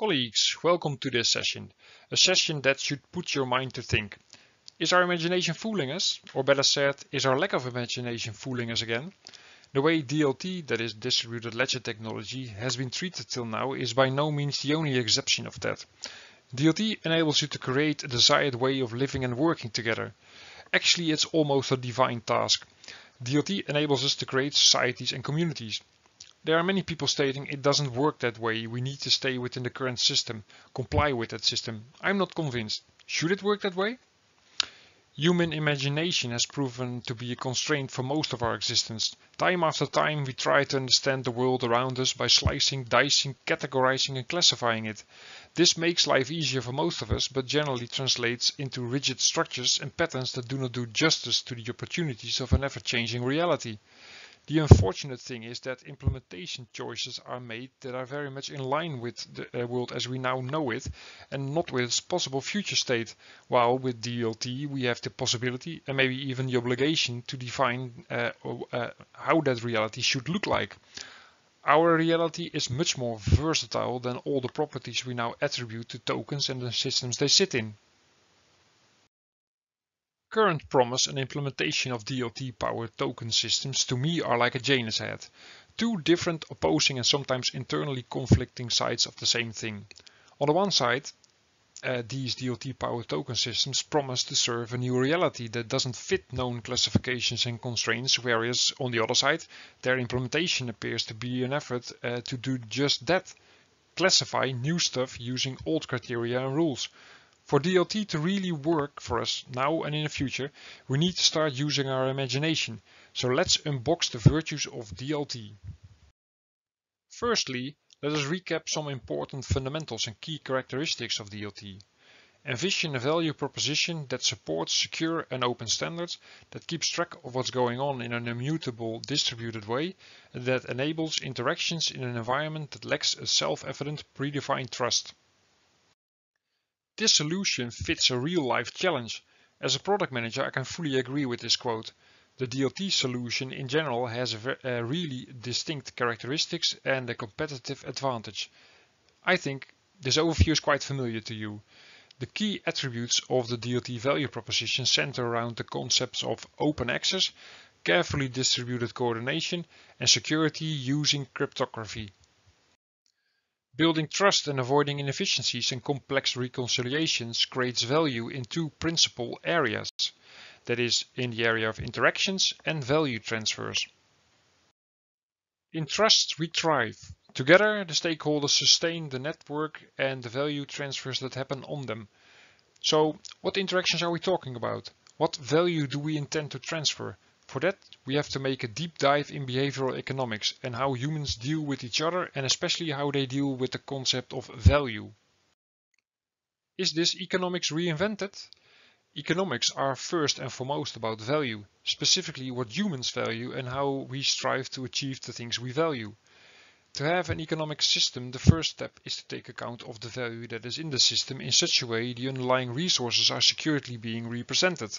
Colleagues, welcome to this session, a session that should put your mind to think. Is our imagination fooling us? Or better said, is our lack of imagination fooling us again? The way DLT, that is distributed ledger technology, has been treated till now is by no means the only exception of that. DLT enables you to create a desired way of living and working together. Actually, it's almost a divine task. DLT enables us to create societies and communities. There are many people stating it doesn't work that way, we need to stay within the current system, comply with that system. I'm not convinced. Should it work that way? Human imagination has proven to be a constraint for most of our existence. Time after time we try to understand the world around us by slicing, dicing, categorizing and classifying it. This makes life easier for most of us but generally translates into rigid structures and patterns that do not do justice to the opportunities of an ever-changing reality. The unfortunate thing is that implementation choices are made that are very much in line with the uh, world as we now know it and not with its possible future state, while with DLT we have the possibility and maybe even the obligation to define uh, uh, how that reality should look like. Our reality is much more versatile than all the properties we now attribute to tokens and the systems they sit in. Current promise and implementation of DLT-powered token systems to me are like a Janus head. Two different, opposing and sometimes internally conflicting sides of the same thing. On the one side, uh, these DLT-powered token systems promise to serve a new reality that doesn't fit known classifications and constraints, whereas on the other side, their implementation appears to be an effort uh, to do just that, classify new stuff using old criteria and rules. For DLT to really work for us now and in the future, we need to start using our imagination. So let's unbox the virtues of DLT. Firstly, let us recap some important fundamentals and key characteristics of DLT. Envision a value proposition that supports secure and open standards, that keeps track of what's going on in an immutable distributed way, and that enables interactions in an environment that lacks a self-evident predefined trust. This solution fits a real-life challenge. As a product manager, I can fully agree with this quote. The DLT solution in general has a, really distinct characteristics and a competitive advantage. I think this overview is quite familiar to you. The key attributes of the DLT value proposition center around the concepts of open access, carefully distributed coordination and security using cryptography. Building trust and avoiding inefficiencies and complex reconciliations creates value in two principal areas, that is, in the area of interactions and value transfers. In trust we thrive. Together the stakeholders sustain the network and the value transfers that happen on them. So what interactions are we talking about? What value do we intend to transfer? For that, we have to make a deep dive in behavioral economics and how humans deal with each other and especially how they deal with the concept of value. Is this economics reinvented? Economics are first and foremost about value, specifically what humans value and how we strive to achieve the things we value. To have an economic system, the first step is to take account of the value that is in the system in such a way the underlying resources are securely being represented.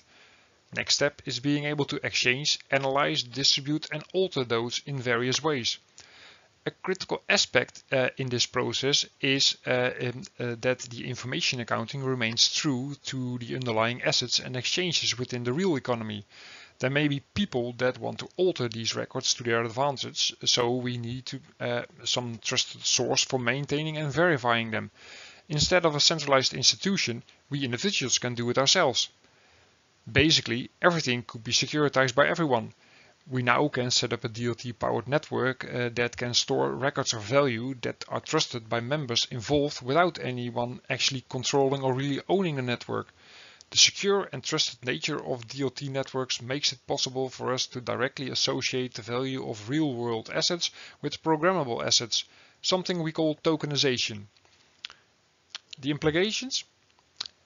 Next step is being able to exchange, analyze, distribute and alter those in various ways. A critical aspect uh, in this process is uh, in, uh, that the information accounting remains true to the underlying assets and exchanges within the real economy. There may be people that want to alter these records to their advantage, so we need to, uh, some trusted source for maintaining and verifying them. Instead of a centralized institution, we individuals can do it ourselves. Basically, everything could be securitized by everyone. We now can set up a DLT-powered network uh, that can store records of value that are trusted by members involved without anyone actually controlling or really owning the network. The secure and trusted nature of DLT networks makes it possible for us to directly associate the value of real-world assets with programmable assets, something we call tokenization. The implications?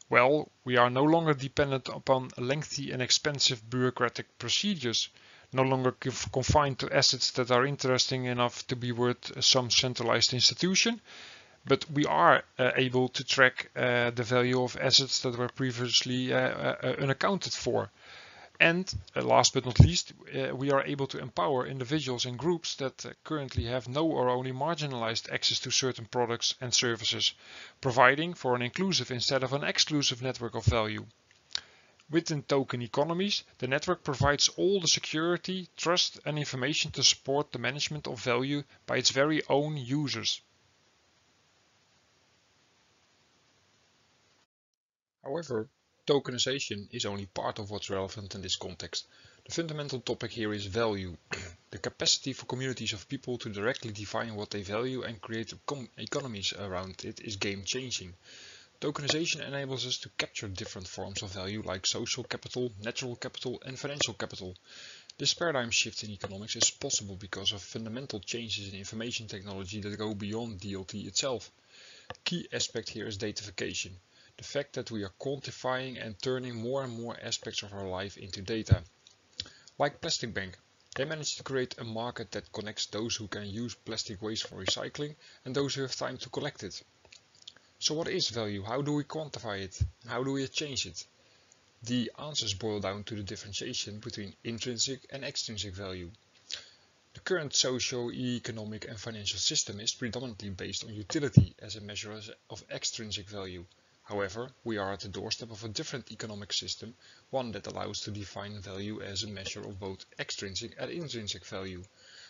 Well, we are no longer dependent upon lengthy and expensive bureaucratic procedures, no longer confined to assets that are interesting enough to be worth some centralized institution, but we are uh, able to track uh, the value of assets that were previously uh, uh unaccounted for. And uh, last but not least, uh, we are able to empower individuals and groups that uh, currently have no or only marginalized access to certain products and services, providing for an inclusive instead of an exclusive network of value. Within token economies, the network provides all the security, trust and information to support the management of value by its very own users. However, tokenization is only part of what's relevant in this context. The fundamental topic here is value, the capacity for communities of people to directly define what they value and create economies around it is game changing. Tokenization enables us to capture different forms of value like social capital, natural capital and financial capital. This paradigm shift in economics is possible because of fundamental changes in information technology that go beyond DLT itself. Key aspect here is datafication the fact that we are quantifying and turning more and more aspects of our life into data. Like Plastic Bank, they managed to create a market that connects those who can use plastic waste for recycling and those who have time to collect it. So what is value? How do we quantify it? How do we change it? The answers boil down to the differentiation between intrinsic and extrinsic value. The current socio-economic and financial system is predominantly based on utility as a measure of extrinsic value, However, we are at the doorstep of a different economic system, one that allows to define value as a measure of both extrinsic and intrinsic value,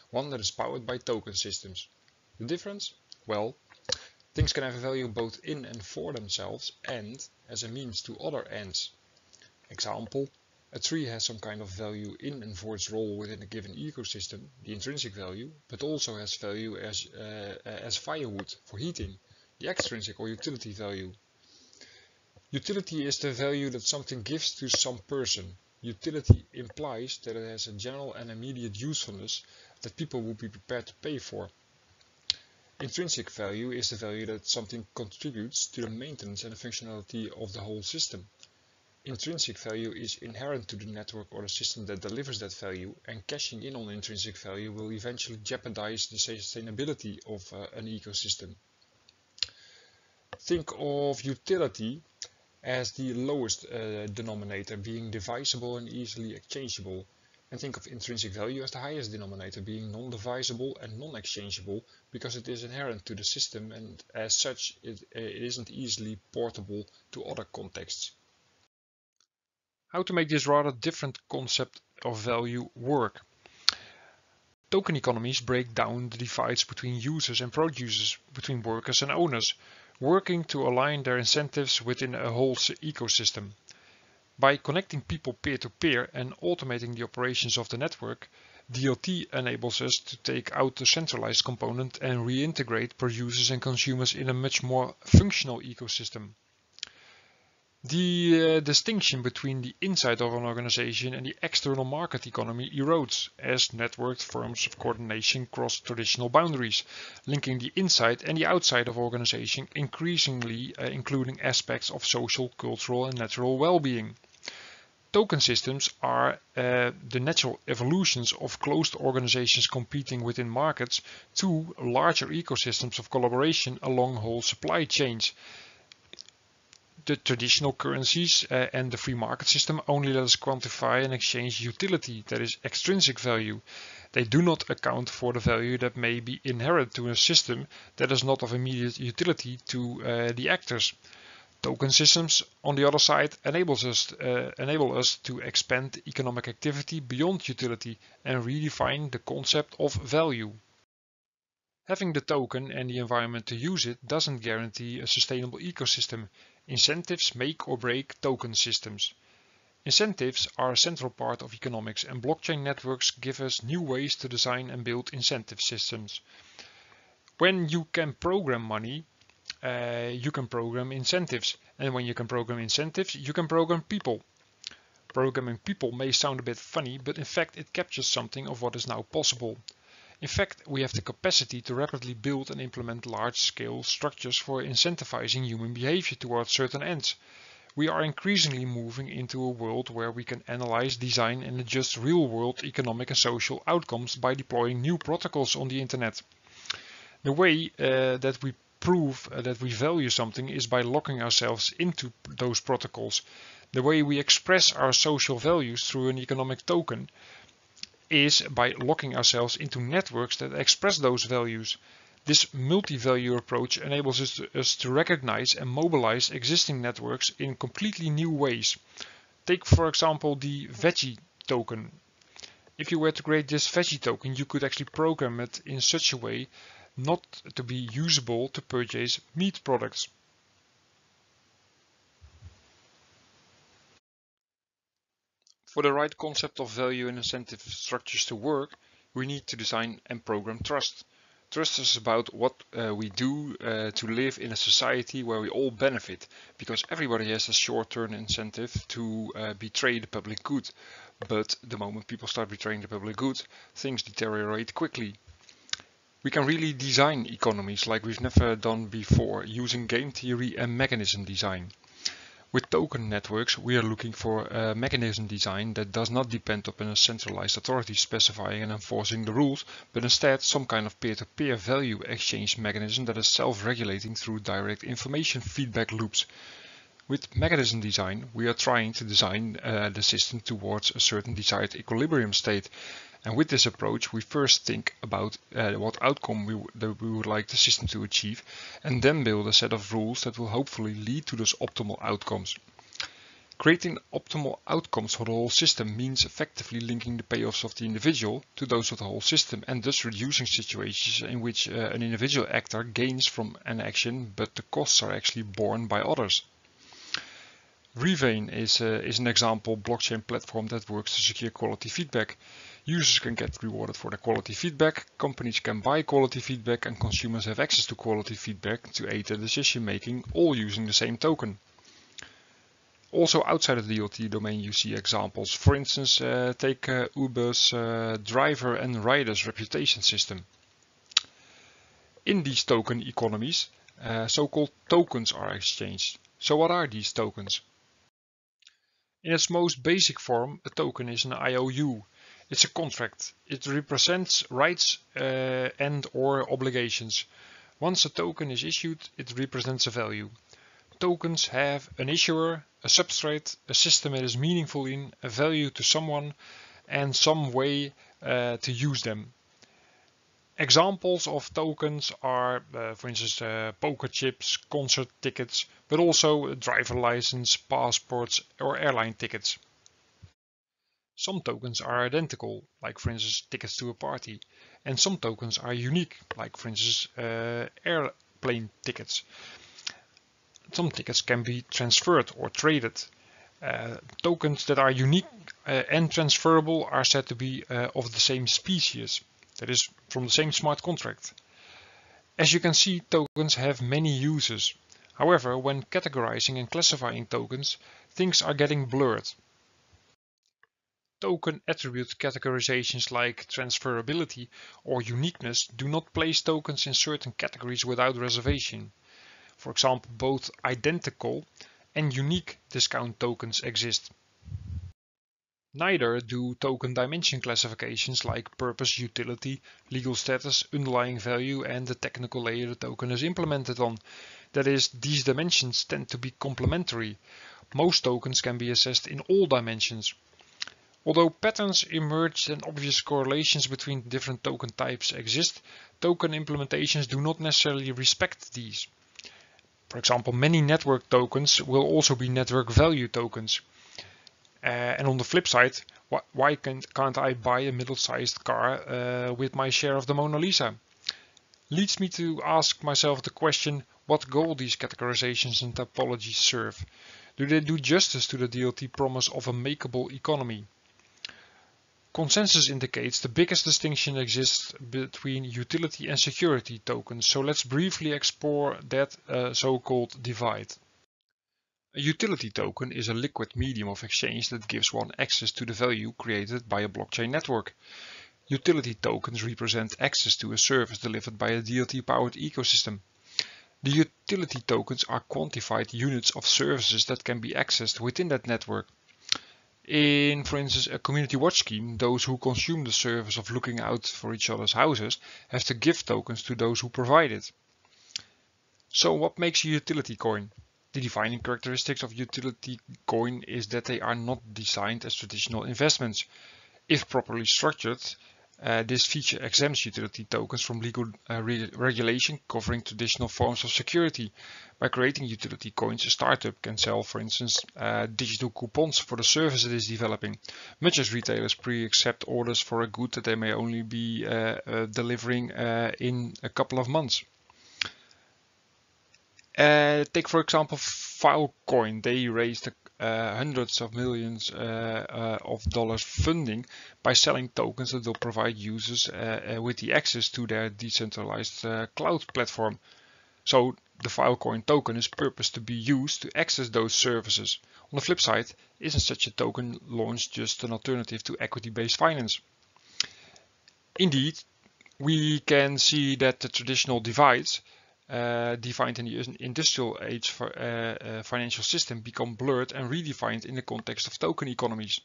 one that is powered by token systems. The difference? Well, things can have a value both in and for themselves and as a means to other ends. Example, a tree has some kind of value in and for its role within a given ecosystem, the intrinsic value, but also has value as, uh, as firewood for heating, the extrinsic or utility value, Utility is the value that something gives to some person. Utility implies that it has a general and immediate usefulness that people would be prepared to pay for. Intrinsic value is the value that something contributes to the maintenance and the functionality of the whole system. Intrinsic value is inherent to the network or the system that delivers that value and cashing in on intrinsic value will eventually jeopardize the sustainability of uh, an ecosystem. Think of utility as the lowest uh, denominator being divisible and easily exchangeable and think of intrinsic value as the highest denominator being non-divisible and non-exchangeable because it is inherent to the system and as such it, it isn't easily portable to other contexts. How to make this rather different concept of value work? Token economies break down the divides between users and producers, between workers and owners, working to align their incentives within a whole ecosystem. By connecting people peer-to-peer -peer and automating the operations of the network, DLT enables us to take out the centralized component and reintegrate producers and consumers in a much more functional ecosystem. The uh, distinction between the inside of an organization and the external market economy erodes as networked forms of coordination cross traditional boundaries, linking the inside and the outside of organization, increasingly uh, including aspects of social, cultural and natural well-being. Token systems are uh, the natural evolutions of closed organizations competing within markets to larger ecosystems of collaboration along whole supply chains the traditional currencies uh, and the free market system only let us quantify and exchange utility, that is extrinsic value. They do not account for the value that may be inherent to a system that is not of immediate utility to uh, the actors. Token systems, on the other side, enables us, uh, enable us to expand economic activity beyond utility and redefine the concept of value. Having the token and the environment to use it doesn't guarantee a sustainable ecosystem. Incentives make or break token systems. Incentives are a central part of economics and blockchain networks give us new ways to design and build incentive systems. When you can program money, uh, you can program incentives. And when you can program incentives, you can program people. Programming people may sound a bit funny, but in fact it captures something of what is now possible. In fact, we have the capacity to rapidly build and implement large-scale structures for incentivizing human behavior towards certain ends. We are increasingly moving into a world where we can analyze, design and adjust real-world economic and social outcomes by deploying new protocols on the internet. The way uh, that we prove uh, that we value something is by locking ourselves into those protocols. The way we express our social values through an economic token is by locking ourselves into networks that express those values. This multi-value approach enables us to, us to, recognize and mobilize existing networks in completely new ways. Take for example the veggie token. If you were to create this veggie token, you could actually program it in such a way not to be usable to purchase meat products. For the right concept of value and incentive structures to work, we need to design and program trust. Trust is about what uh, we do uh, to live in a society where we all benefit, because everybody has a short-term incentive to uh, betray the public good. But the moment people start betraying the public good, things deteriorate quickly. We can really design economies like we've never done before, using game theory and mechanism design. With token networks, we are looking for a mechanism design that does not depend upon a centralized authority specifying and enforcing the rules, but instead some kind of peer-to-peer -peer value exchange mechanism that is self-regulating through direct information feedback loops. With mechanism design, we are trying to design uh, the system towards a certain desired equilibrium state and with this approach, we first think about uh, what outcome we, we would like the system to achieve, and then build a set of rules that will hopefully lead to those optimal outcomes. Creating optimal outcomes for the whole system means effectively linking the payoffs of the individual to those of the whole system and thus reducing situations in which uh, an individual actor gains from an action but the costs are actually borne by others. Revain is, uh, is an example blockchain platform that works to secure quality feedback. Users can get rewarded for their quality feedback, companies can buy quality feedback and consumers have access to quality feedback to aid their decision making, all using the same token. Also outside of the DLT domain you see examples. For instance, uh, take uh, Uber's uh, driver and riders reputation system. In these token economies, uh, so-called tokens are exchanged. So what are these tokens? In its most basic form, a token is an IOU, it's a contract. It represents rights uh, and or obligations. Once a token is issued, it represents a value. Tokens have an issuer, a substrate, a system it is meaningful in, a value to someone, and some way uh, to use them. Examples of tokens are, uh, for instance, uh, poker chips, concert tickets, but also driver license, passports or airline tickets. Some tokens are identical, like for instance tickets to a party, and some tokens are unique, like for instance uh, airplane tickets. Some tickets can be transferred or traded. Uh, tokens that are unique uh, and transferable are said to be uh, of the same species, that is from the same smart contract. As you can see, tokens have many uses. However, when categorizing and classifying tokens, things are getting blurred. Token attribute categorizations like transferability or uniqueness do not place tokens in certain categories without reservation. For example, both identical and unique discount tokens exist. Neither do token dimension classifications like purpose, utility, legal status, underlying value and the technical layer the token is implemented on. That is, these dimensions tend to be complementary. Most tokens can be assessed in all dimensions. Although patterns emerge and obvious correlations between different token types exist, token implementations do not necessarily respect these. For example, many network tokens will also be network value tokens. Uh, and on the flip side, wh why can't, can't, I buy a middle-sized car uh, with my share of the Mona Lisa? Leads me to ask myself the question, what goal these categorizations and typologies serve? Do they do justice to the DLT promise of a makeable economy? Consensus indicates the biggest distinction exists between utility and security tokens, so let's briefly explore that uh, so-called divide. A utility token is a liquid medium of exchange that gives one access to the value created by a blockchain network. Utility tokens represent access to a service delivered by a DLT-powered ecosystem. The utility tokens are quantified units of services that can be accessed within that network. In, for instance, a community watch scheme, those who consume the service of looking out for each other's houses have to give tokens to those who provide it. So what makes a utility coin? The defining characteristics of utility coin is that they are not designed as traditional investments. If properly structured, uh, this feature exempts utility tokens from legal uh, re regulation covering traditional forms of security. By creating utility coins, a startup can sell, for instance, uh, digital coupons for the service it is developing, much as retailers pre-accept orders for a good that they may only be uh, uh, delivering uh, in a couple of months. take, for example, Filecoin. They raised uh, hundreds of millions uh, of dollars funding by selling tokens that will provide users with the access to their decentralized cloud platform. So the Filecoin token is purposed to be used to access those services. On the flip side, isn't such a token launch just an alternative to equity-based finance? Indeed, we can see that the traditional divides uh, defined in the industrial age for, uh, uh, financial system become blurred and redefined in the context of token economies.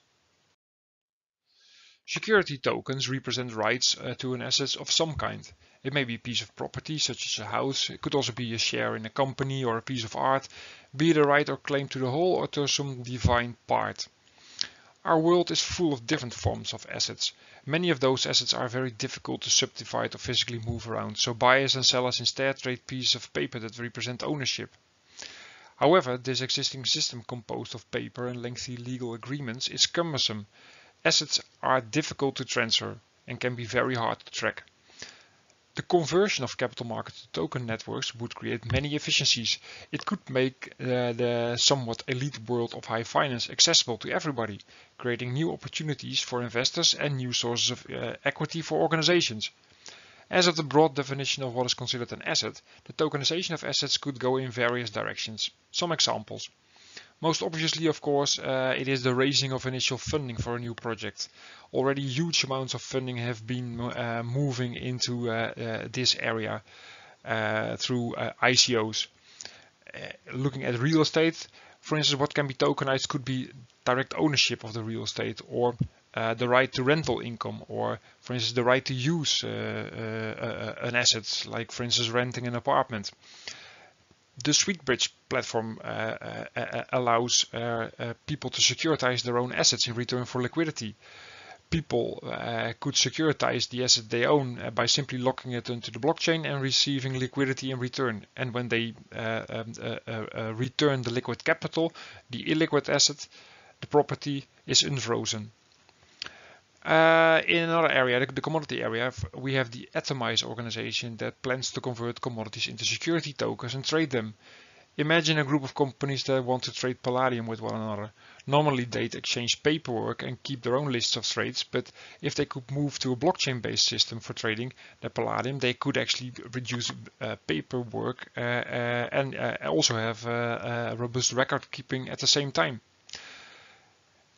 Security tokens represent rights uh, to an asset of some kind. It may be a piece of property, such as a house. It could also be a share in a company or a piece of art, be it a right or claim to the whole or to some defined part. Our world is full of different forms of assets. Many of those assets are very difficult to subdivide or physically move around, so buyers and sellers instead trade pieces of paper that represent ownership. However, this existing system composed of paper and lengthy legal agreements is cumbersome. Assets are difficult to transfer and can be very hard to track. The conversion of capital market to token networks would create many efficiencies. It could make uh, the somewhat elite world of high finance accessible to everybody, creating new opportunities for investors and new sources of uh, equity for organizations. As of the broad definition of what is considered an asset, the tokenization of assets could go in various directions. Some examples. Most obviously, of course, uh, it is the raising of initial funding for a new project. Already huge amounts of funding have been uh, moving into uh, uh this area uh, through ICOs. looking at real estate, for instance, what can be tokenized could be direct ownership of the real estate or uh, the right to rental income or for instance the right to use uh, uh, an asset like for instance renting an apartment the SweetBridge platform uh, uh, uh, allows people to securitize their own assets in return for liquidity. People could securitize the asset they own by simply locking it into the blockchain and receiving liquidity in return. And when they um, return the liquid capital, the illiquid asset, the property is unfrozen. Uh, in another area, the, the, commodity area, we have the Atomyze organization that plans to convert commodities into security tokens and trade them. Imagine a group of companies that want to trade palladium with one another. Normally they'd exchange paperwork and keep their own lists of trades, but if they could move to a blockchain-based system for trading the palladium, they could actually reduce uh, paperwork uh, uh and uh, also have uh, robust record keeping at the same time.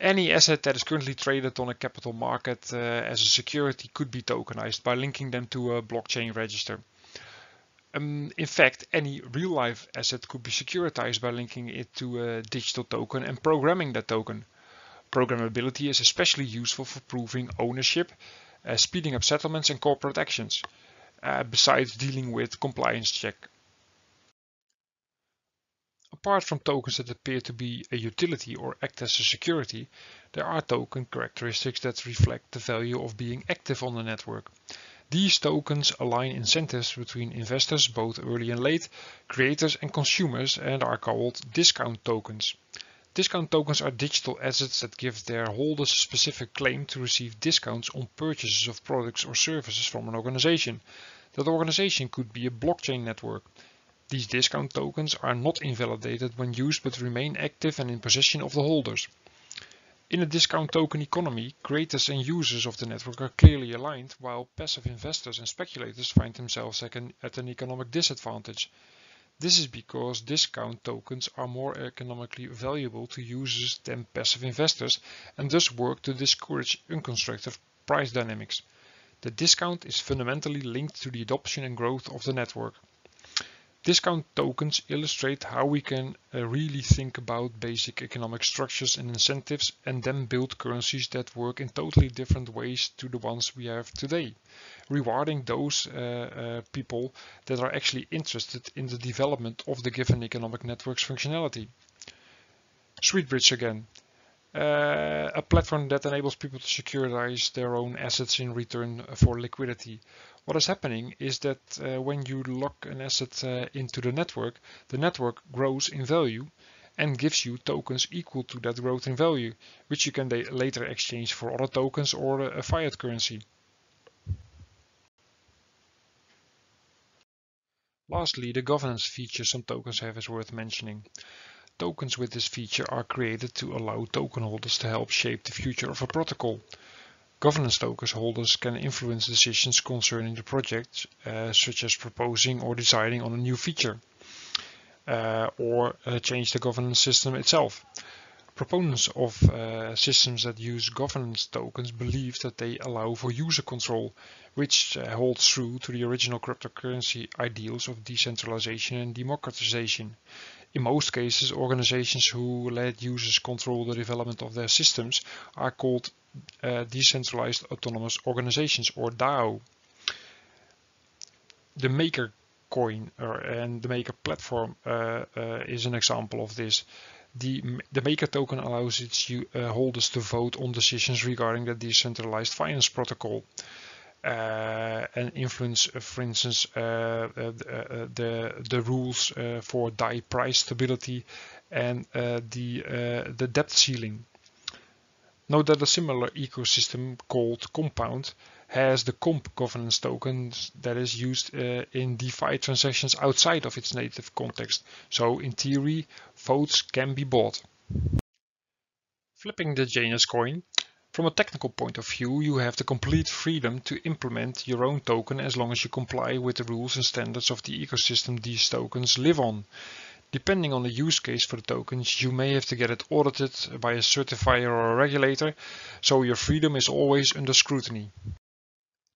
Any asset that is currently traded on a capital market uh, as a security could be tokenized by linking them to a blockchain register. Um, in fact, any real-life asset could be securitized by linking it to a digital token and programming that token. Programmability is especially useful for proving ownership, uh, speeding up settlements and corporate actions, uh, besides dealing with compliance check. Apart from tokens that appear to be a utility or act as a security, there are token characteristics that reflect the value of being active on the network. These tokens align incentives between investors, both early and late, creators and consumers, and are called discount tokens. Discount tokens are digital assets that give their holders a specific claim to receive discounts on purchases of products or services from an organization. That organization could be a blockchain network. These discount tokens are not invalidated when used but remain active and in possession of the holders. In a discount token economy, creators and users of the network are clearly aligned, while passive investors and speculators find themselves at an, economic disadvantage. This is because discount tokens are more economically valuable to users than passive investors and thus work to discourage unconstructive price dynamics. The discount is fundamentally linked to the adoption and growth of the network. Discount tokens illustrate how we can uh, really think about basic economic structures and incentives and then build currencies that work in totally different ways to the ones we have today, rewarding those uh, uh, people that are actually interested in the development of the given economic network's functionality. SweetBridge again. Uh, a platform that enables people to securitize their own assets in return for liquidity. What is happening is that uh, when you lock an asset uh, into the network, the network grows in value and gives you tokens equal to that growth in value, which you can later exchange for other tokens or a fiat currency. Lastly, the governance feature some tokens have is worth mentioning. Tokens with this feature are created to allow token holders to help shape the future of a protocol. Governance tokens holders can influence decisions concerning the project, uh, such as proposing or deciding on a new feature, uh, or uh, change the governance system itself. Proponents of uh, systems that use governance tokens believe that they allow for user control, which uh, holds true to the original cryptocurrency ideals of decentralization and democratization. In most cases, organizations who let users control the development of their systems are called uh, decentralized autonomous organizations or DAO. The Maker coin or, and the Maker platform uh, uh, is an example of this. The, the Maker token allows its uh, holders to vote on decisions regarding the decentralized finance protocol. Uh, and influence, uh, for instance, uh, the the rules for DAI price stability and the the debt ceiling. Note that a similar ecosystem called Compound has the comp governance tokens that is used uh, in DeFi transactions outside of its native context. So in theory, votes can be bought. Flipping the Janus coin, from a technical point of view, you have the complete freedom to implement your own token as long as you comply with the rules and standards of the ecosystem these tokens live on. Depending on the use case for the tokens, you may have to get it audited by a certifier or a regulator, so your freedom is always under scrutiny.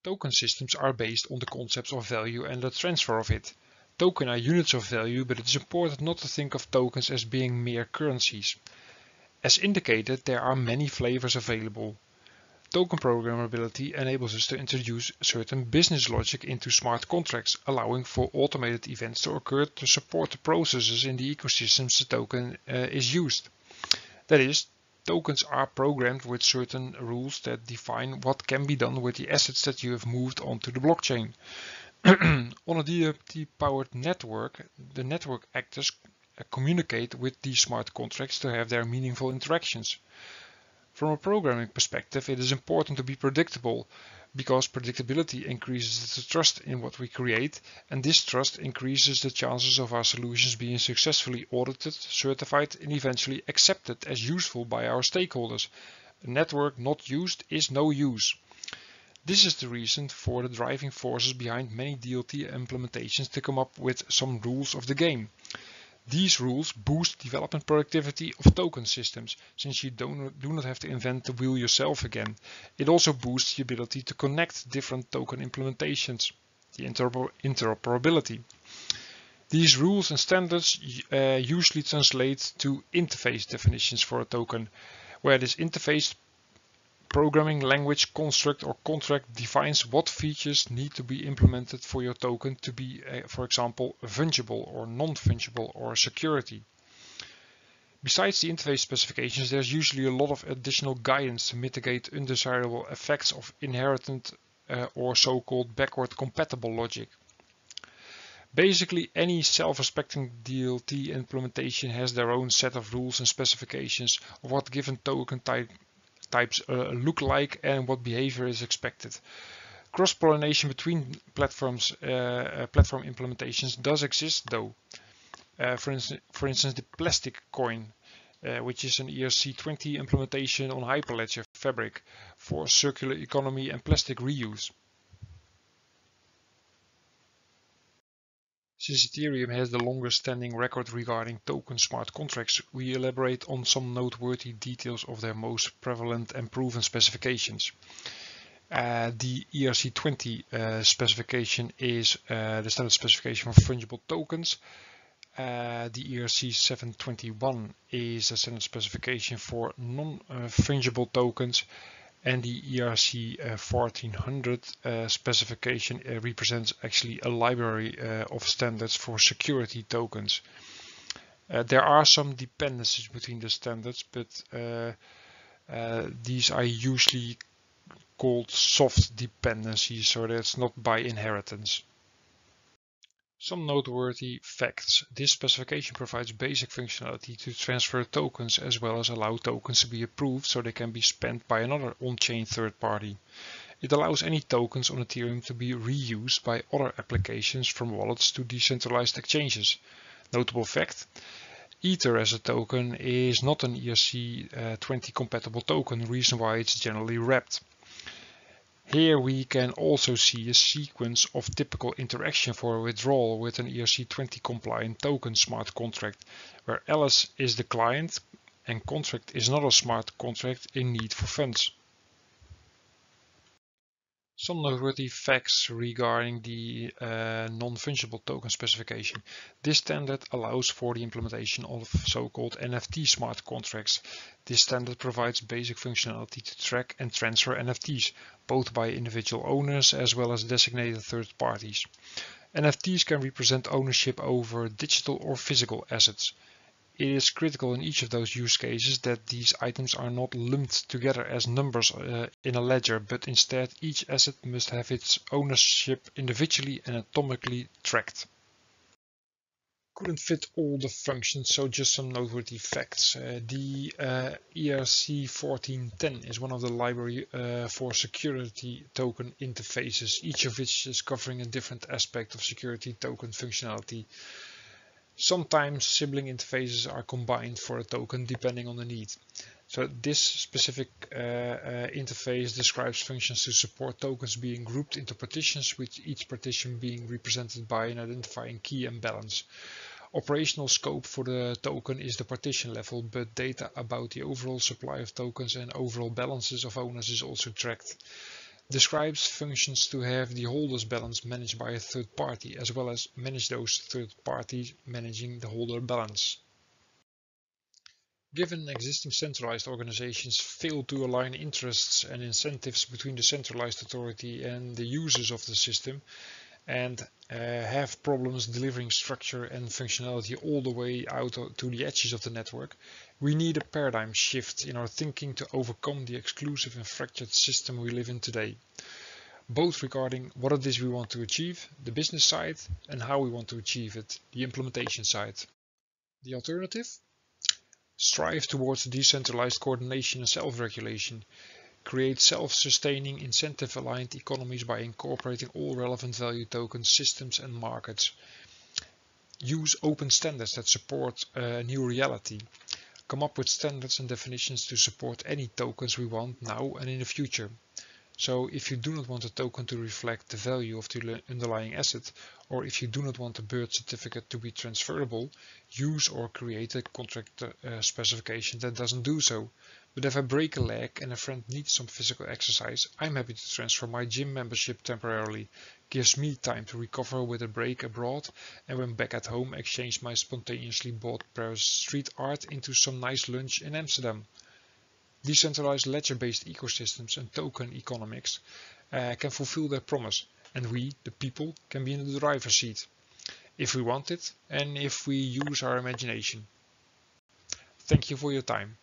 Token systems are based on the concepts of value and the transfer of it. Token are units of value, but it is important not to think of tokens as being mere currencies. As indicated, there are many flavors available. Token programmability enables us to introduce certain business logic into smart contracts, allowing for automated events to occur to support the processes in the ecosystems the token uh, is used. That is, tokens are programmed with certain rules that define what can be done with the assets that you have moved onto the blockchain. On a DLT-powered network, the network actors Uh, communicate with these smart contracts to have their meaningful interactions. From a programming perspective, it is important to be predictable because predictability increases the trust in what we create and this trust increases the chances of our solutions being successfully audited, certified and eventually accepted as useful by our stakeholders. A network not used is no use. This is the reason for the driving forces behind many DLT implementations to come up with some rules of the game. These rules boost development productivity of token systems, since you do not do not have to invent the wheel yourself again. It also boosts the ability to connect different token implementations, the interoperability. These rules and standards uh, usually translate to interface definitions for a token, where this interface programming language construct or contract defines what features need to be implemented for your token to be, uh, for example, fungible or non-fungible or security. Besides the interface specifications, there's usually a lot of additional guidance to mitigate undesirable effects of inherent uh, or so-called backward compatible logic. Basically, any self-respecting DLT implementation has their own set of rules and specifications of what given token type types uh, look like and what behavior is expected. Cross-pollination between platforms, uh, uh, platform implementations does exist though. for, instance, for instance, the plastic coin, uh, which is an ERC20 implementation on Hyperledger Fabric for circular economy and plastic reuse. Since Ethereum has the longest standing record regarding token smart contracts, we elaborate on some noteworthy details of their most prevalent and proven specifications. Uh, the ERC20 uh, specification is uh, the standard specification for fungible tokens. Uh, the ERC 721 is a standard specification for non-fungible tokens and the ERC 1400 uh, uh, specification uh, represents actually a library uh, of standards for security tokens. there are some dependencies between the standards, but these are usually called soft dependencies, so that's not by inheritance. Some noteworthy facts. This specification provides basic functionality to transfer tokens as well as allow tokens to be approved so they can be spent by another on-chain third party. It allows any tokens on Ethereum to be reused by other applications from wallets to decentralized exchanges. Notable fact, Ether as a token is not an ERC20 uh, compatible token, reason why it's generally wrapped. Here we can also see a sequence of typical interaction for a withdrawal with an ERC20 compliant token smart contract, where Alice is the client and contract is not a smart contract in need for funds. Some noteworthy facts regarding the uh, non-fungible token specification. This standard allows for the implementation of so-called NFT smart contracts. This standard provides basic functionality to track and transfer NFTs, both by individual owners as well as designated third parties. NFTs can represent ownership over digital or physical assets. It is critical in each of those use cases that these items are not lumped together as numbers uh, in a ledger, but instead each asset must have its ownership individually and atomically tracked. Couldn't fit all the functions, so just some noteworthy facts. Uh, the uh, ERC 1410 is one of the library uh, for security token interfaces, each of which is covering a different aspect of security token functionality. Sometimes sibling interfaces are combined for a token depending on the need. So this specific uh, uh, interface describes functions to support tokens being grouped into partitions with each partition being represented by an identifying key and balance. Operational scope for the token is the partition level, but data about the overall supply of tokens and overall balances of owners is also tracked describes functions to have the holder's balance managed by a third party, as well as manage those third parties managing the holder balance. Given existing centralized organizations fail to align interests and incentives between the centralized authority and the users of the system, and uh, have problems delivering structure and functionality all the way out to the edges of the network, we need a paradigm shift in our thinking to overcome the exclusive and fractured system we live in today, both regarding what it is we want to achieve, the business side, and how we want to achieve it, the implementation side. The alternative? Strive towards decentralized coordination and self-regulation, create self-sustaining incentive-aligned economies by incorporating all relevant value tokens, systems and markets. Use open standards that support uh, a new reality. Come up with standards and definitions to support any tokens we want now and in the future. So if you do not want a token to reflect the value of the underlying asset, or if you do not want a birth certificate to be transferable, use or create a contract uh, specification that doesn't do so. But if I break a leg and a friend needs some physical exercise, I'm happy to transfer my gym membership temporarily. Gives me time to recover with a break abroad and when back at home exchange my spontaneously bought Paris street art into some nice lunch in Amsterdam. Decentralized ledger-based ecosystems and token economics uh, can fulfill their promise and we, the people, can be in the driver's seat if we want it and if we use our imagination. Thank you for your time.